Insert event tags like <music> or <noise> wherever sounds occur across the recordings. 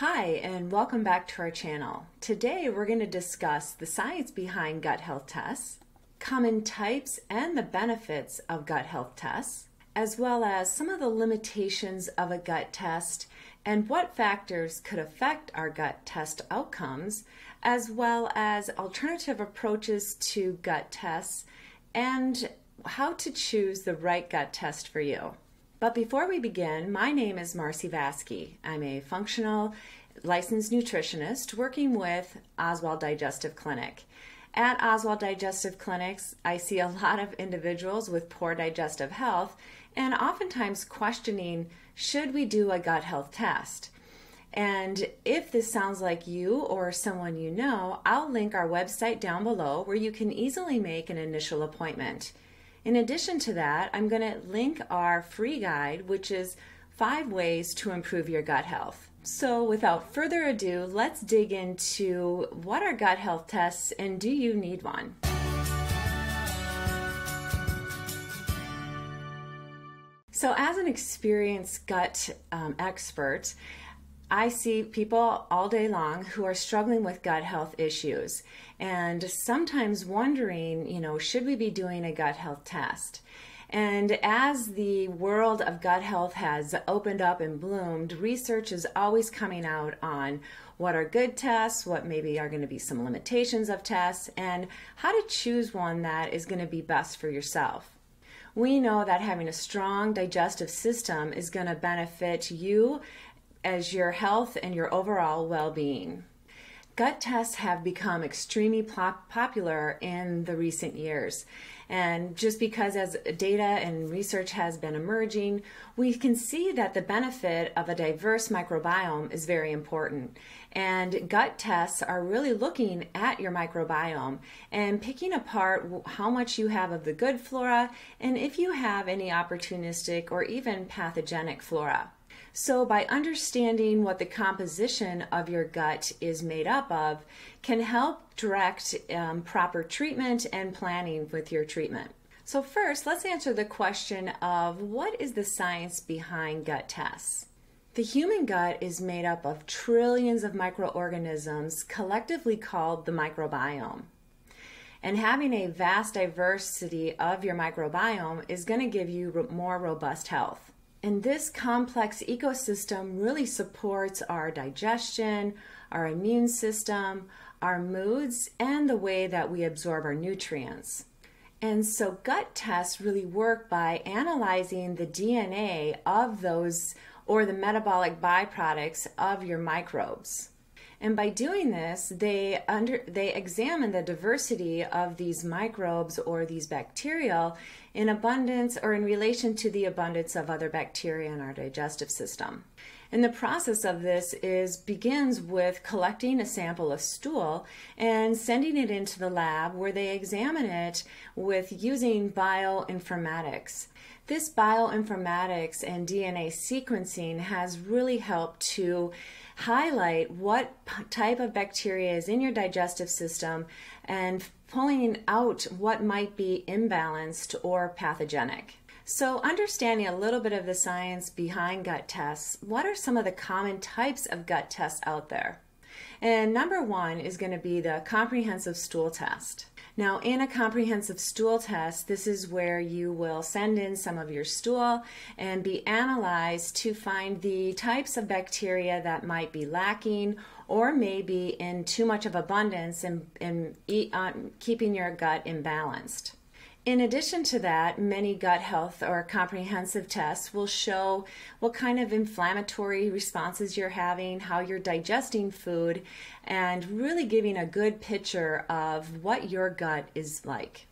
Hi, and welcome back to our channel. Today we're going to discuss the science behind gut health tests, common types and the benefits of gut health tests, as well as some of the limitations of a gut test and what factors could affect our gut test outcomes, as well as alternative approaches to gut tests and how to choose the right gut test for you. But before we begin, my name is Marcie Vaske. I'm a functional licensed nutritionist working with Oswald Digestive Clinic. At Oswald Digestive Clinics, I see a lot of individuals with poor digestive health and oftentimes questioning should we do a gut health test? And if this sounds like you or someone you know, I'll link our website down below where you can easily make an initial appointment. In addition to that, I'm going to link our free guide, which is five ways to improve your gut health. So, without further ado, let's dig into what are gut health tests and do you need one? So, as an experienced gut um, expert, I see people all day long who are struggling with gut health issues and sometimes wondering, you know, should we be doing a gut health test? And as the world of gut health has opened up and bloomed, research is always coming out on what are good tests, what maybe are going to be some limitations of tests, and how to choose one that is going to be best for yourself. We know that having a strong digestive system is going to benefit you as your health and your overall well being. Gut tests have become extremely pop- popular in the recent years. And just because as data and research has been emerging, we can see that the benefit of a diverse microbiome is very important. And gut tests are really looking at your microbiome and picking apart how much you have of the good flora and if you have any opportunistic or even pathogenic flora. So, by understanding what the composition of your gut is made up of, can help direct um, proper treatment and planning with your treatment. So, first, let's answer the question of what is the science behind gut tests? The human gut is made up of trillions of microorganisms collectively called the microbiome. And having a vast diversity of your microbiome is going to give you more robust health. And this complex ecosystem really supports our digestion, our immune system, our moods, and the way that we absorb our nutrients. And so, gut tests really work by analyzing the DNA of those or the metabolic byproducts of your microbes. And by doing this, they under they examine the diversity of these microbes or these bacteria in abundance or in relation to the abundance of other bacteria in our digestive system. And the process of this is begins with collecting a sample of stool and sending it into the lab where they examine it with using bioinformatics. This bioinformatics and DNA sequencing has really helped to highlight what type of bacteria is in your digestive system and pulling out what might be imbalanced or pathogenic. So, understanding a little bit of the science behind gut tests, what are some of the common types of gut tests out there? And number one is going to be the comprehensive stool test. Now, in a comprehensive stool test, this is where you will send in some of your stool and be analyzed to find the types of bacteria that might be lacking or maybe in too much of abundance and, um, keeping your gut imbalanced. In addition to that, many gut health or comprehensive tests will show what kind of inflammatory responses you're having, how you're digesting food, and really giving a good picture of what your gut is like.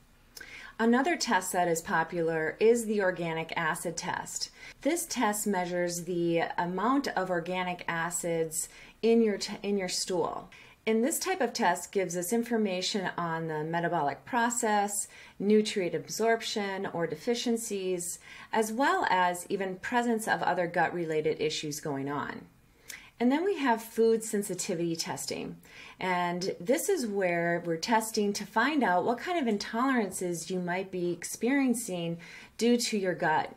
Another test that is popular is the organic acid test. This test measures the amount of organic acids in your in your stool. And this type of test gives us information on the metabolic process, nutrient absorption or deficiencies, as well as even presence of other gut related issues going on. And then we have food sensitivity testing. And this is where we're testing to find out what kind of intolerances you might be experiencing due to your gut.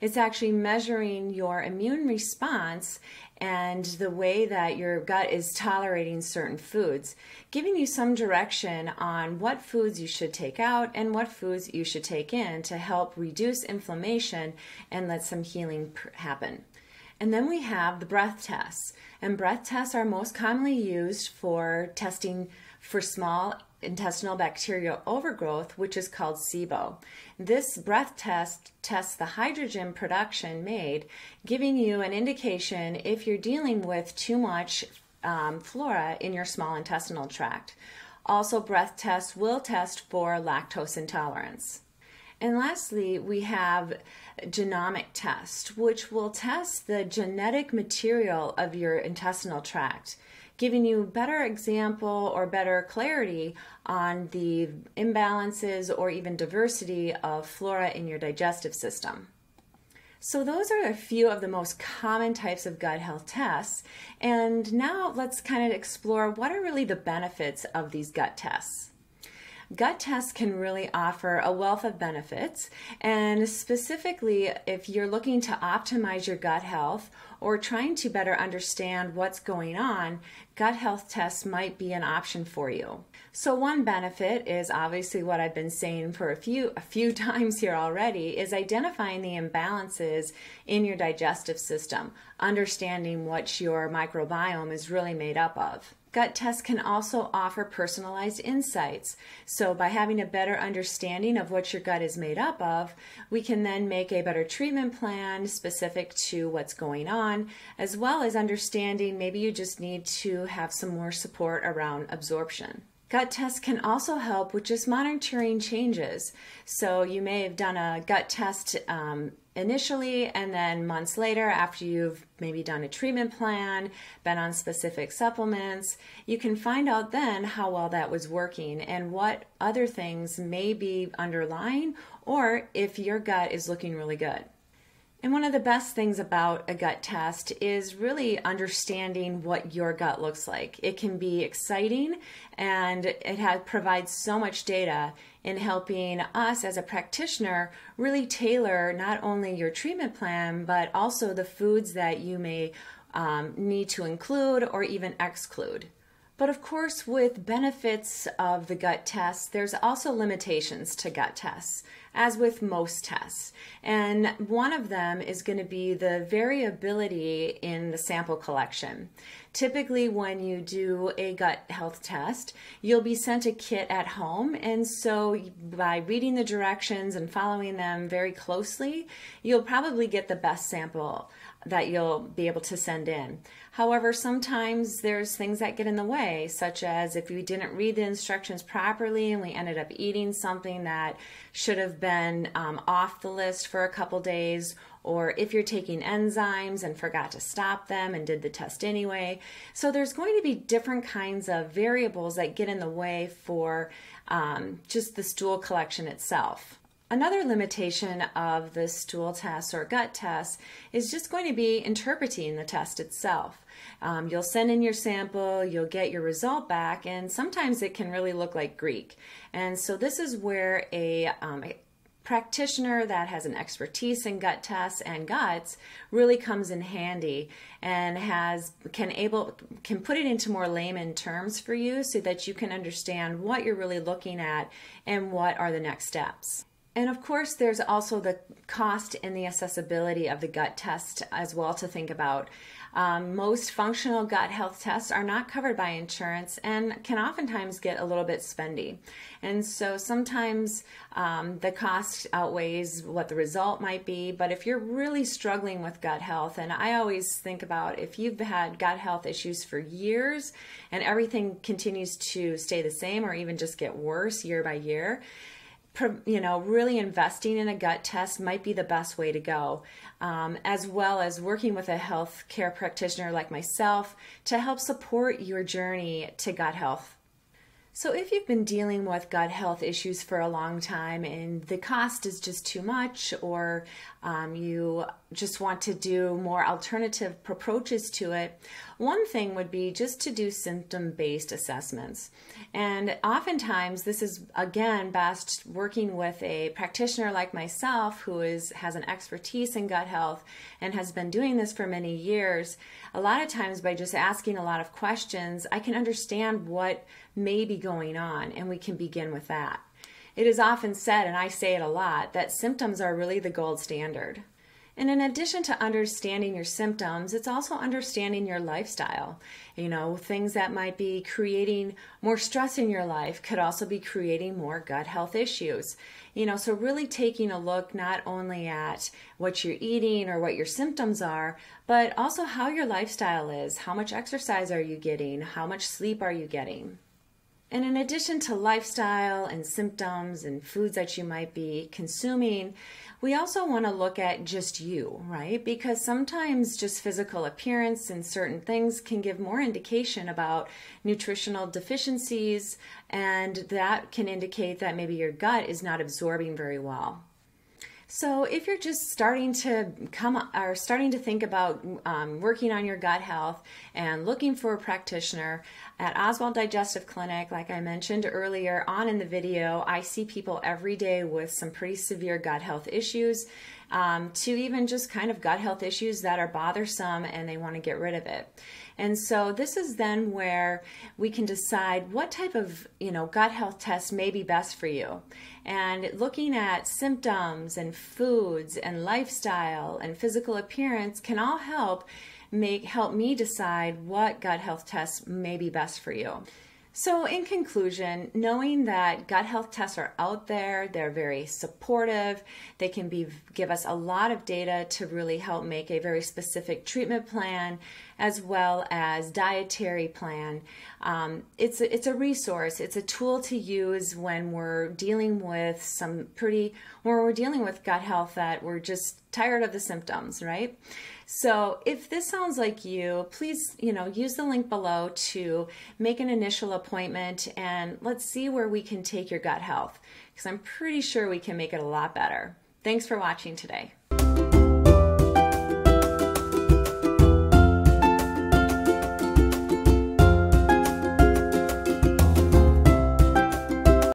It's actually measuring your immune response and the way that your gut is tolerating certain foods, giving you some direction on what foods you should take out and what foods you should take in to help reduce inflammation and let some healing happen. And then we have the breath tests. And breath tests are most commonly used for testing for small intestinal bacterial overgrowth, which is called SIBO. This breath test tests the hydrogen production made, giving you an indication if you're dealing with too much um, flora in your small intestinal tract. Also, breath tests will test for lactose intolerance. And lastly, we have genomic test, which will test the genetic material of your intestinal tract giving you better example or better clarity on the imbalances or even diversity of flora in your digestive system. So, those are a few of the most common types of gut health tests. And now let's kind of explore what are really the benefits of these gut tests. Gut tests can really offer a wealth of benefits, and specifically if you're looking to optimize your gut health or trying to better understand what's going on, gut health tests might be an option for you. So one benefit is obviously what I've been saying for a few a few <laughs> times here already is identifying the imbalances in your digestive system, understanding what your microbiome is really made up of. Gut tests can also offer personalized insights. So, by having a better understanding of what your gut is made up of, we can then make a better treatment plan specific to what's going on, as well as understanding maybe you just need to have some more support around absorption. Gut tests can also help with just monitoring changes. So you may have done a gut test um, initially, and then months later, after you've maybe done a treatment plan, been on specific supplements, you can find out then how well that was working and what other things may be underlying, or if your gut is looking really good. And one of the best things about a gut test is really understanding what your gut looks like. It can be exciting and it has, provides so much data in helping us as a practitioner really tailor not only your treatment plan, but also the foods that you may um, need to include or even exclude. But of course, with benefits of the gut test, there's also limitations to gut tests, as with most tests. And one of them is going to be the variability in the sample collection. Typically, when you do a gut health test, you'll be sent a kit at home. And so, by reading the directions and following them very closely, you'll probably get the best sample that you'll be able to send in. However, sometimes there's things that get in the way, such as if we didn't read the instructions properly and we ended up eating something that should have been um, off the list for a couple days, or if you're taking enzymes and forgot to stop them and did the test anyway. So there's going to be different kinds of variables that get in the way for um, just the stool collection itself. Another limitation of the stool test or gut test is just going to be interpreting the test itself. Um, you'll send in your sample, you'll get your result back, and sometimes it can really look like Greek. And so this is where a, um, a practitioner that has an expertise in gut tests and guts really comes in handy and has can able can put it into more layman terms for you so that you can understand what you're really looking at and what are the next steps. And of course, there's also the cost and the accessibility of the gut test as well to think about. Um, most functional gut health tests are not covered by insurance and can oftentimes get a little bit spendy. And so sometimes um, the cost outweighs what the result might be. But if you're really struggling with gut health, and I always think about if you've had gut health issues for years and everything continues to stay the same or even just get worse year by year, you know, really investing in a gut test might be the best way to go, um, as well as working with a health care practitioner like myself to help support your journey to gut health. So, if you've been dealing with gut health issues for a long time and the cost is just too much, or um, you just want to do more alternative approaches to it, One thing would be just to do symptom based assessments. And oftentimes, this is again best working with a practitioner like myself who is, has an expertise in gut health and has been doing this for many years. A lot of times, by just asking a lot of questions, I can understand what may be going on, and we can begin with that. It is often said, and I say it a lot, that symptoms are really the gold standard. And in addition to understanding your symptoms, it's also understanding your lifestyle. You know, things that might be creating more stress in your life could also be creating more gut health issues. You know, so really taking a look not only at what you're eating or what your symptoms are, but also how your lifestyle is. How much exercise are you getting? How much sleep are you getting? And in addition to lifestyle and symptoms and foods that you might be consuming, we also want to look at just you, right? Because sometimes just physical appearance and certain things can give more indication about nutritional deficiencies, and that can indicate that maybe your gut is not absorbing very well. So, if you're just starting to come or starting to think about um, working on your gut health and looking for a practitioner at Oswald Digestive Clinic, like I mentioned earlier on in the video, I see people every day with some pretty severe gut health issues. Um, to even just kind of gut health issues that are bothersome and they want to get rid of it. And so this is then where we can decide what type of, you know, gut health test may be best for you. And looking at symptoms and foods and lifestyle and physical appearance can all help make help me decide what gut health tests may be best for you. So, in conclusion, knowing that gut health tests are out there, they're very supportive, they can be give us a lot of data to really help make a very specific treatment plan as well as dietary plan. Um, it's a, it's a resource. It's a tool to use when we're dealing with some pretty when we're dealing with gut health that we're just tired of the symptoms, right? So if this sounds like you, please, you know, use the link below to make an initial appointment and let's see where we can take your gut health because I'm pretty sure we can make it a lot better. Thanks for watching today.